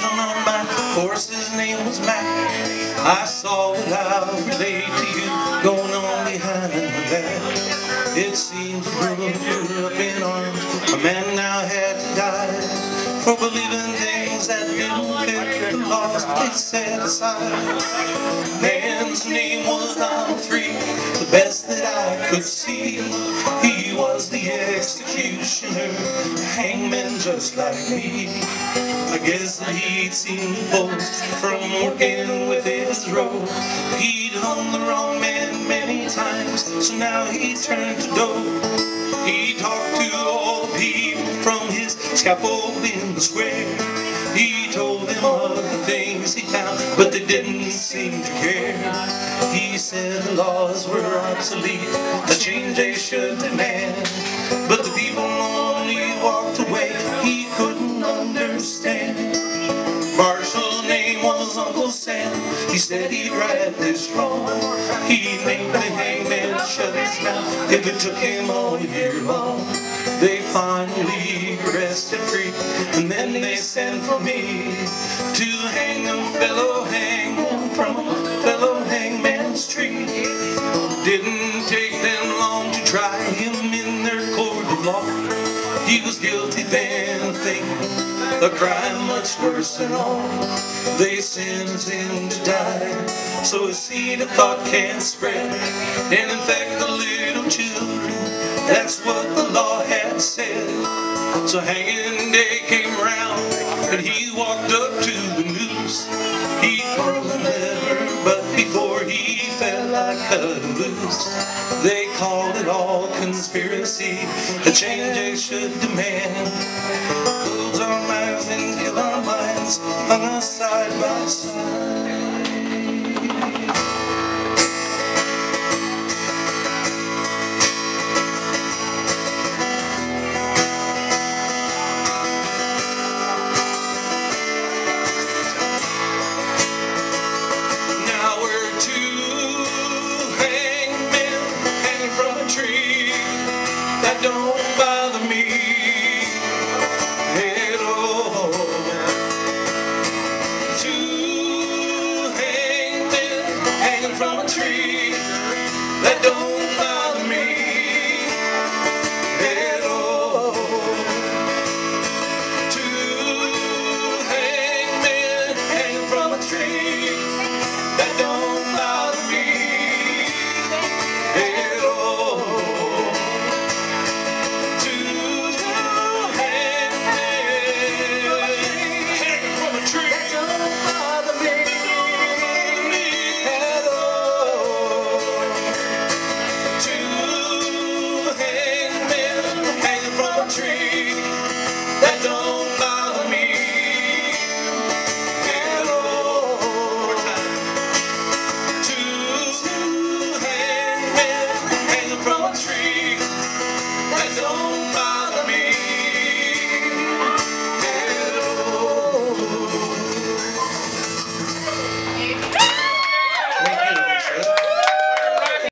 On my horse's name was Mac. I saw what I relate to you going on behind that. It seemed the world grew up in arms. A man now had to die for believing things that didn't fit the laws they set aside. Man's name was Three, hangman just like me. I guess he'd seen the boast from working with his rope. He'd hung the wrong man many times, so now he turned to dope. He talked to all the people from his scaffold in the square. He told them of the things he found, but they didn't seem to care. He said the laws were obsolete, the change they should demand. But the people He said he'd right this wrong. He made the hangman shut his mouth if it took him all year long. They finally rested free, and then they sent for me to hang them fellow hangman from a fellow hangman's tree. Didn't take them long to try him in their court of law. He was guilty then, thinking a crime much worse than all. They sentenced him to die, so a seed of thought can spread and infect the little children. That's what the law had said. So hanging day came round, and he walked up to the noose. He pulled the before he fell, cut him loose. They called it all conspiracy, a change they should demand. Close our mouths and kill our minds, hung us side by side. tree.